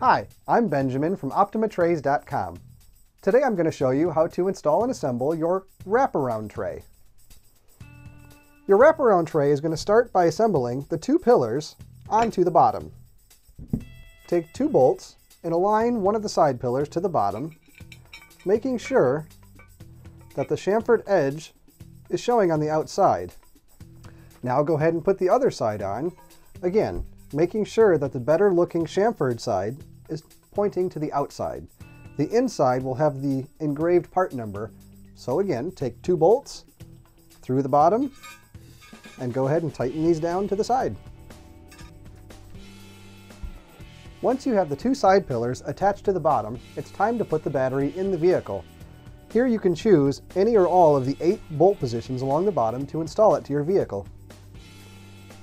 Hi, I'm Benjamin from OptimaTrays.com. Today I'm going to show you how to install and assemble your wraparound tray. Your wraparound tray is going to start by assembling the two pillars onto the bottom. Take two bolts and align one of the side pillars to the bottom, making sure that the chamfered edge is showing on the outside. Now go ahead and put the other side on, again, making sure that the better looking chamfered side is pointing to the outside. The inside will have the engraved part number. So again, take two bolts through the bottom and go ahead and tighten these down to the side. Once you have the two side pillars attached to the bottom, it's time to put the battery in the vehicle. Here you can choose any or all of the eight bolt positions along the bottom to install it to your vehicle.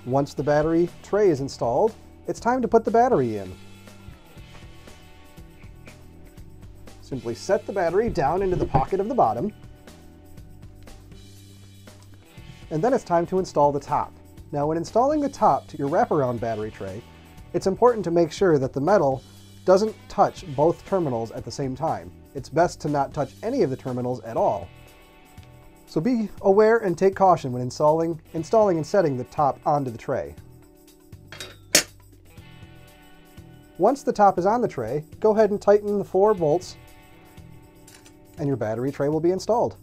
Once the battery tray is installed, it's time to put the battery in. Simply set the battery down into the pocket of the bottom. And then it's time to install the top. Now when installing the top to your wraparound battery tray, it's important to make sure that the metal doesn't touch both terminals at the same time. It's best to not touch any of the terminals at all so be aware and take caution when installing, installing and setting the top onto the tray. Once the top is on the tray, go ahead and tighten the four bolts and your battery tray will be installed.